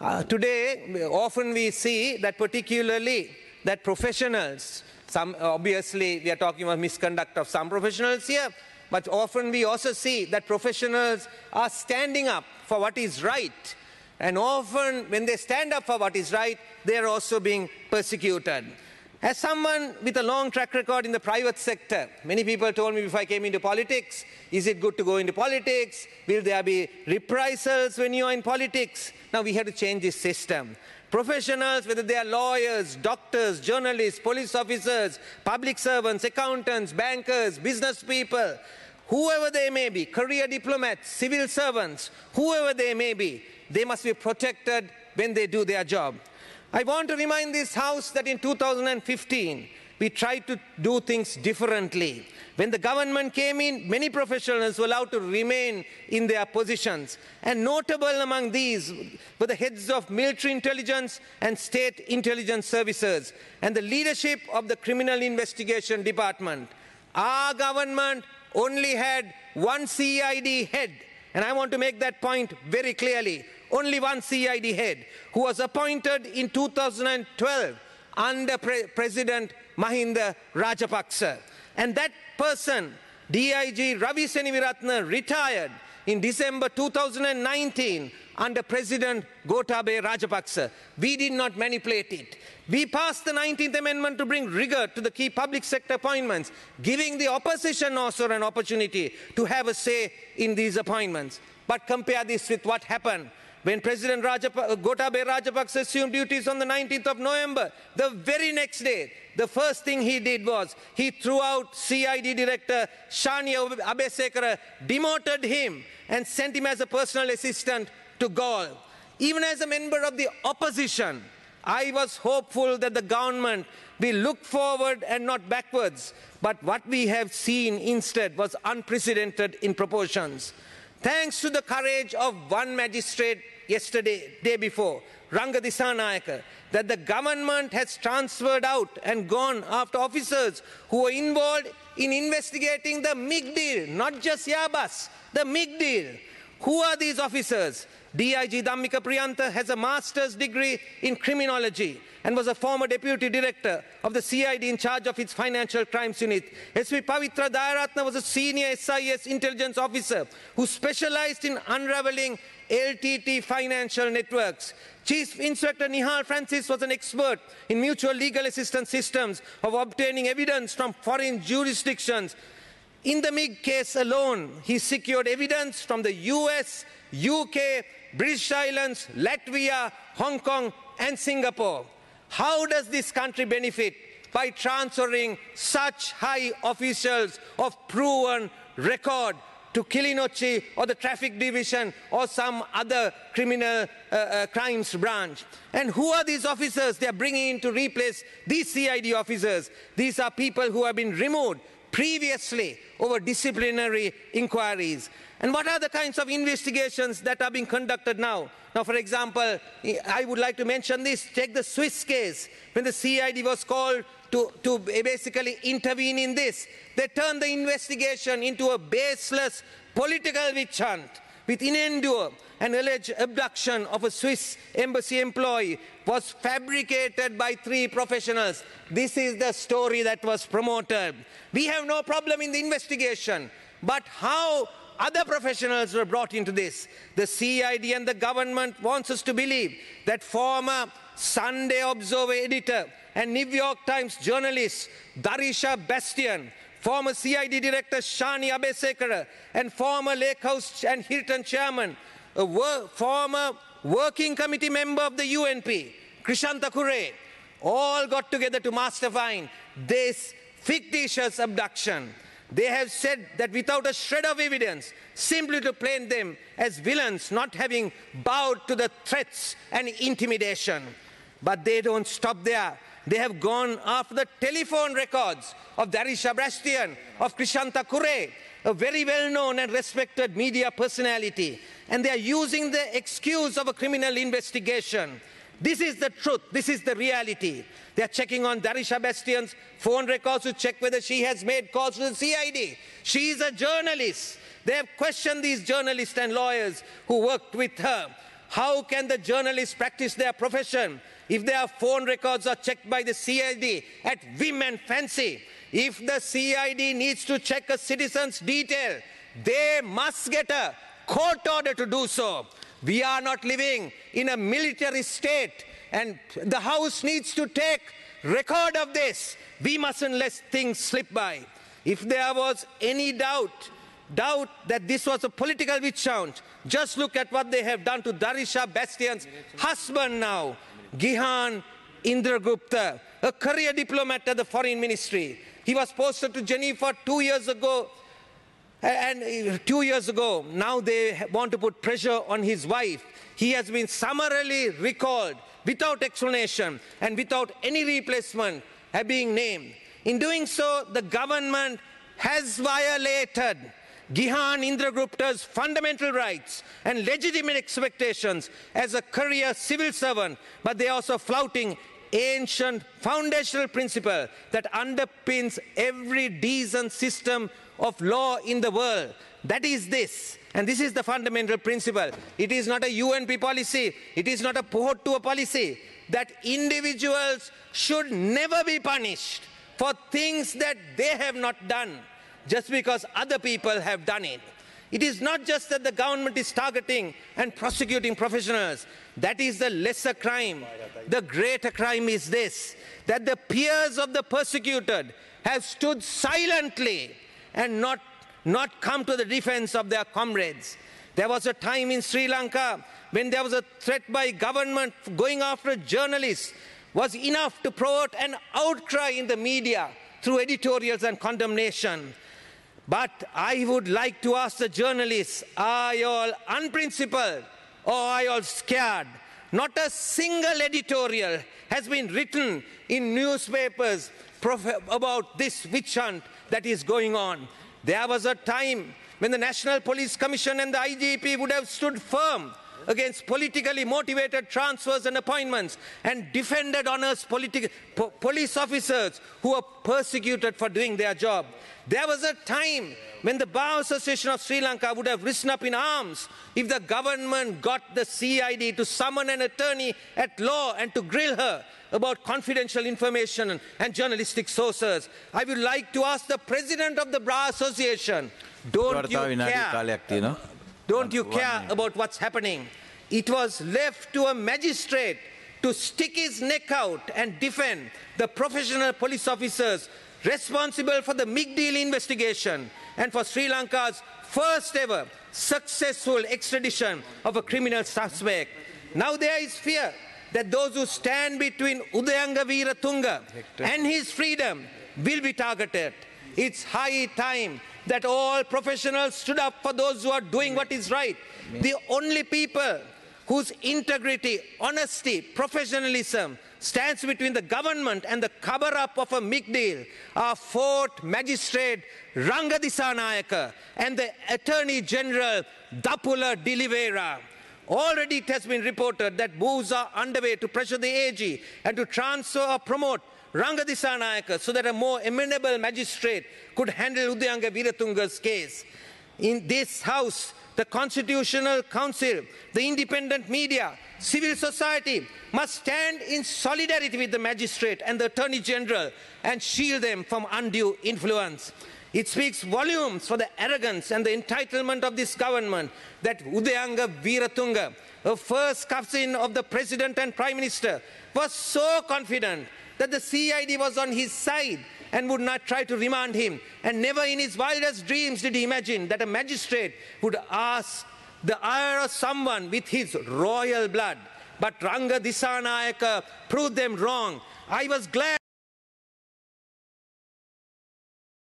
Uh, today, often we see that particularly that professionals, some obviously we are talking about misconduct of some professionals here, but often we also see that professionals are standing up for what is right. And often when they stand up for what is right, they are also being persecuted. As someone with a long track record in the private sector, many people told me before I came into politics, is it good to go into politics? Will there be reprisals when you are in politics? Now we have to change this system. Professionals, whether they are lawyers, doctors, journalists, police officers, public servants, accountants, bankers, business people, whoever they may be, career diplomats, civil servants, whoever they may be, they must be protected when they do their job. I want to remind this House that in 2015, we tried to do things differently. When the government came in, many professionals were allowed to remain in their positions. And notable among these were the heads of military intelligence and state intelligence services and the leadership of the criminal investigation department. Our government only had one CID head. And I want to make that point very clearly only one CID head, who was appointed in 2012 under Pre President Mahinda Rajapaksa. And that person, DIG Ravi Seneviratne, retired in December 2019 under President Gotabaya Rajapaksa. We did not manipulate it. We passed the 19th Amendment to bring rigor to the key public sector appointments, giving the opposition also an opportunity to have a say in these appointments. But compare this with what happened when President Rajap uh, Gotabaya Rajapaksa assumed duties on the 19th of November, the very next day, the first thing he did was he threw out CID director Shani Abeysekara, demoted him and sent him as a personal assistant to Galle. Even as a member of the opposition, I was hopeful that the government will look forward and not backwards. But what we have seen instead was unprecedented in proportions. Thanks to the courage of one magistrate yesterday, day before, Ranga Dissanayake, that the government has transferred out and gone after officers who were involved in investigating the MIG deal, not just Yabas, the MIG deal. Who are these officers? DIG Dhammika Priyanta has a master's degree in criminology and was a former deputy director of the CID in charge of its financial crimes unit. SP Pavitra Dayaratna was a senior SIS intelligence officer who specialized in unraveling LTT financial networks. Chief Inspector Nihal Francis was an expert in mutual legal assistance systems of obtaining evidence from foreign jurisdictions. In the MIG case alone, he secured evidence from the US, UK, British Islands, Latvia, Hong Kong, and Singapore. How does this country benefit by transferring such high officials of proven record to Kilinochchi or the traffic division or some other criminal uh, uh, crimes branch. And who are these officers they are bringing in to replace these CID officers? These are people who have been removed previously over disciplinary inquiries. And what are the kinds of investigations that are being conducted now? Now, for example, I would like to mention this. Take the Swiss case. When the CID was called to, to basically intervene in this, they turned the investigation into a baseless political witch hunt with innuendo an alleged abduction of a Swiss embassy employee was fabricated by three professionals. This is the story that was promoted. We have no problem in the investigation, but how other professionals were brought into this. The CID and the government wants us to believe that former Sunday Observer editor and New York Times journalist Dharisha Bastian, former CID director Shani Abeysekara, and former Lake House and Hilton chairman, a wor former working committee member of the UNP, Krishantha Cooray, all got together to mastermind this fictitious abduction. They have said that without a shred of evidence, simply to paint them as villains not having bowed to the threats and intimidation. But they don't stop there. They have gone after the telephone records of Dharisha Bastian, of Krishantha Cooray, a very well-known and respected media personality. And they are using the excuse of a criminal investigation this is the truth. This is the reality. They are checking on Dharisha Bastian's phone records to check whether she has made calls to the CID. She is a journalist. They have questioned these journalists and lawyers who worked with her. How can the journalists practice their profession if their phone records are checked by the CID at whim and fancy? If the CID needs to check a citizen's detail, they must get a court order to do so. We are not living in a military state and the House needs to take record of this. We mustn't let things slip by. If there was any doubt, doubt that this was a political witch hunt, just look at what they have done to Dharisha Bastian's husband now, Gihan Indraguptha, a career diplomat at the foreign ministry. He was posted to Geneva two years ago and uh, two years ago, now they want to put pressure on his wife. He has been summarily recalled without explanation and without any replacement being named. In doing so, the government has violated Gihan Indraguptha's fundamental rights and legitimate expectations as a career civil servant, but they are also flouting ancient foundational principle that underpins every decent system of law in the world. That is this. And this is the fundamental principle. It is not a UNP policy. It is not a Pohottuwa policy. That individuals should never be punished for things that they have not done just because other people have done it. It is not just that the government is targeting and prosecuting professionals. That is the lesser crime. The greater crime is this, that the peers of the persecuted have stood silently and not, not come to the defense of their comrades. There was a time in Sri Lanka when there was a threat by government going after journalists was enough to provoke an outcry in the media through editorials and condemnation. But I would like to ask the journalists, are you all unprincipled or are you all scared? Not a single editorial has been written in newspapers about this witch hunt that is going on. There was a time when the National Police Commission and the IGP would have stood firm against politically motivated transfers and appointments and defended honest po police officers who were persecuted for doing their job. There was a time when the Bar Association of Sri Lanka would have risen up in arms if the government got the CID to summon an attorney at law and to grill her about confidential information and journalistic sources. I would like to ask the president of the Bar Association, don't you care? Don't you care about what's happening? It was left to a magistrate to stick his neck out and defend the professional police officers responsible for the MIG deal investigation and for Sri Lanka's first ever successful extradition of a criminal suspect. Now there is fear that those who stand between Udayanga Weeratunga and his freedom will be targeted. It's high time that all professionals stood up for those who are doing what is right. The only people whose integrity, honesty, professionalism stands between the government and the cover-up of a MIG deal are Fort Magistrate Ranga Dissanayake and the Attorney General Dappula de Livera. Already it has been reported that moves are underway to pressure the AG and to transfer or promote Ranga Dissanayake so that a more amenable magistrate could handle Udayanga Weeratunga's case. In this house, the Constitutional Council, the independent media, civil society must stand in solidarity with the magistrate and the Attorney General and shield them from undue influence. It speaks volumes for the arrogance and the entitlement of this government that Udayanga Weeratunga, a first cousin of the President and Prime Minister, was so confident that the CID was on his side and would not try to remand him. And never in his wildest dreams did he imagine that a magistrate would ask the ire of someone with his royal blood. But Ranga Dissanayake proved them wrong. I was glad